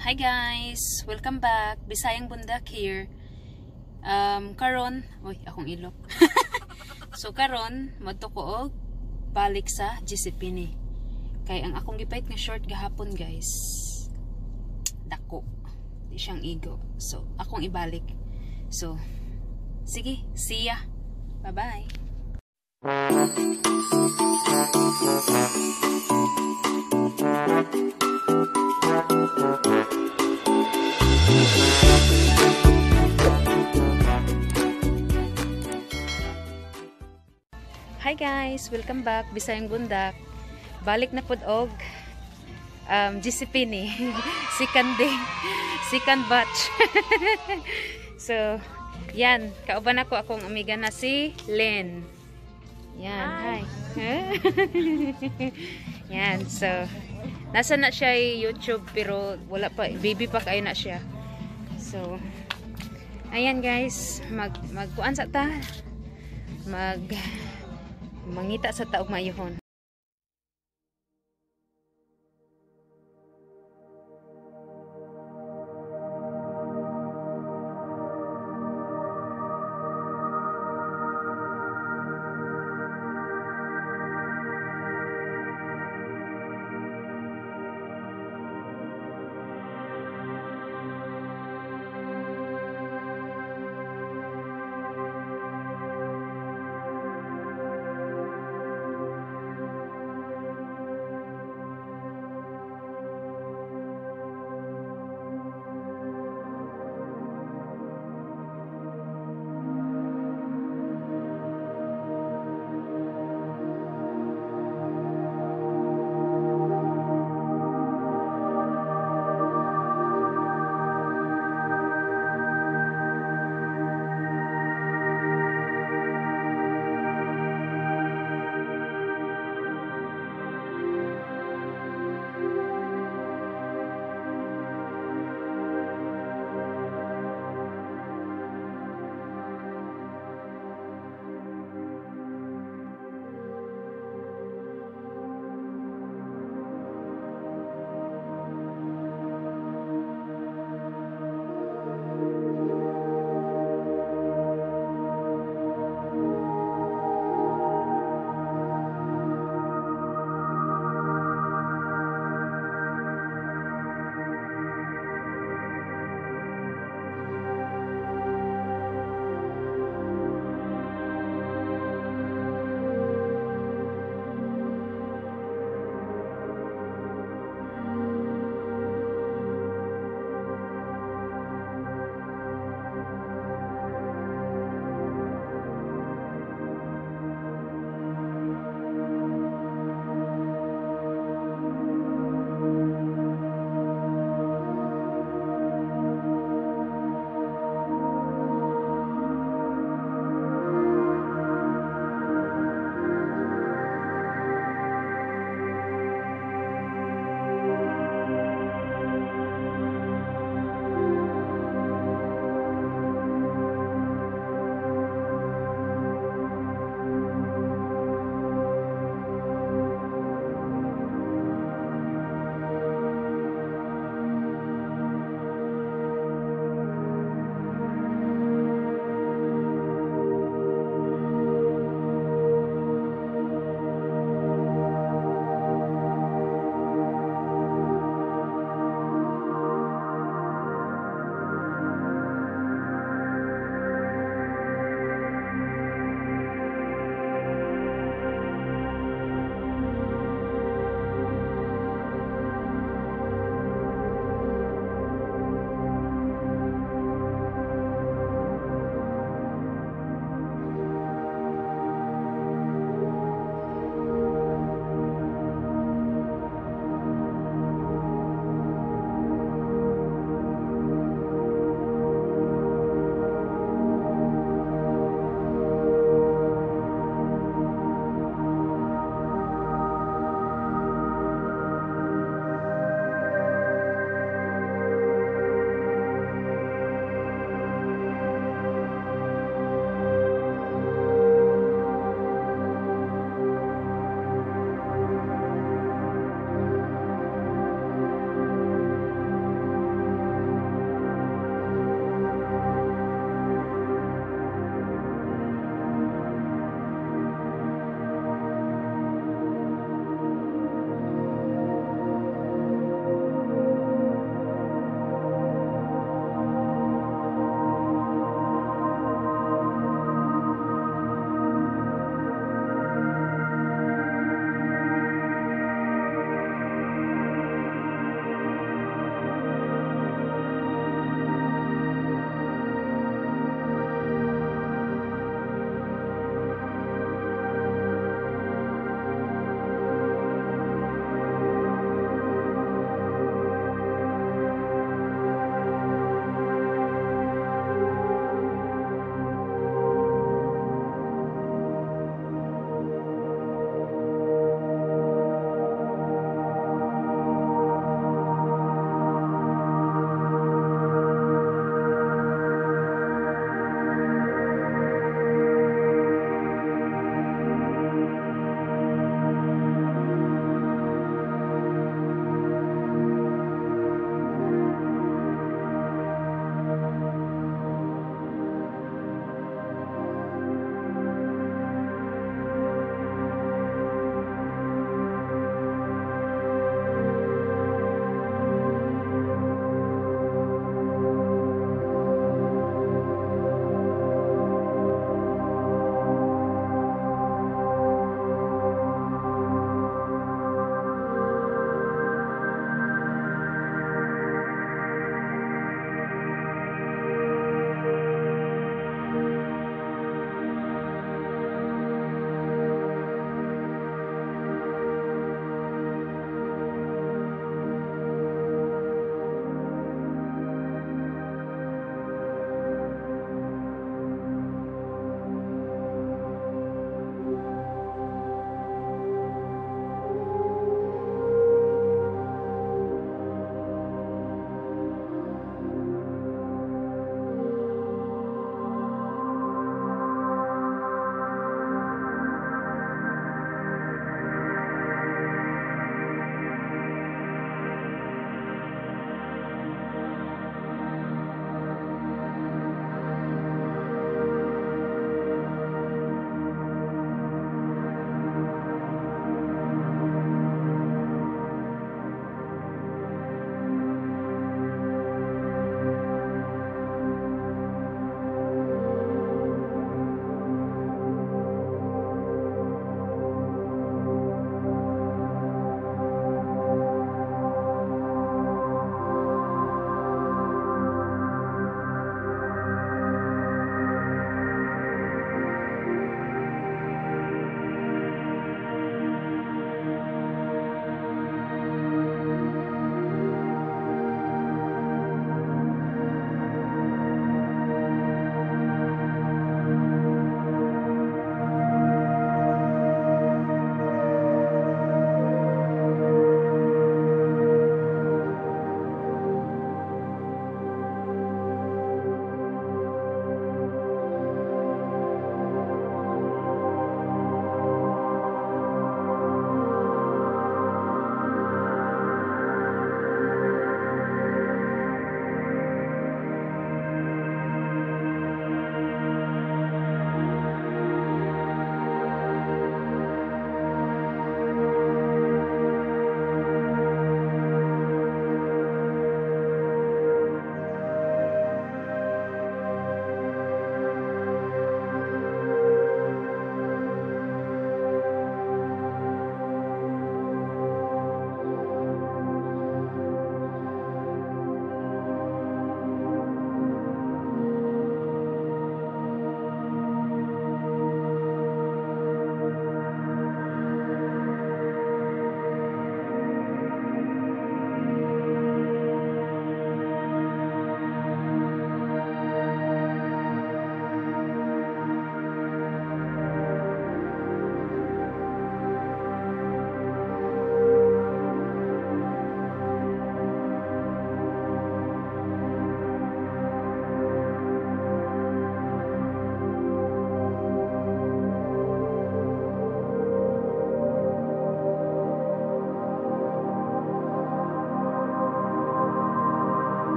Hi guys! Welcome back! Bisayang Bundak here. Um, karon, oy, akong ilok. so karon, madto ko og balik sa Giuseppini. Kay ang akong gipait nga short gahapon guys. Dako. Di siyang igo. So, akong ibalik. So, sige, see ya. Bye-bye. Hi guys! Welcome back. Bisayang Bundak. Balik na pod og um, Giuseppini. Second day. Second batch. so, yan. Kauban ako akong amiga na si Len. Yan. Hi. yan. So, nasa na siya YouTube pero wala pa. Baby pa kayo na siya. So, ayan guys. Mag, magkuan sa ta. Mag mangita sa taog mayuhon.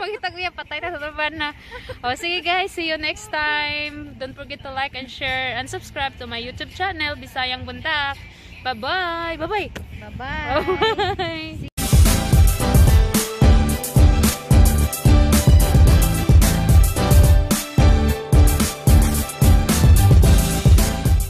Magita kuya, patay na sa taban na. O sige guys, see you next time. Don't forget to like and share and subscribe to my YouTube channel, Bisayang Bundak. Bye-bye. Bye-bye. Bye-bye.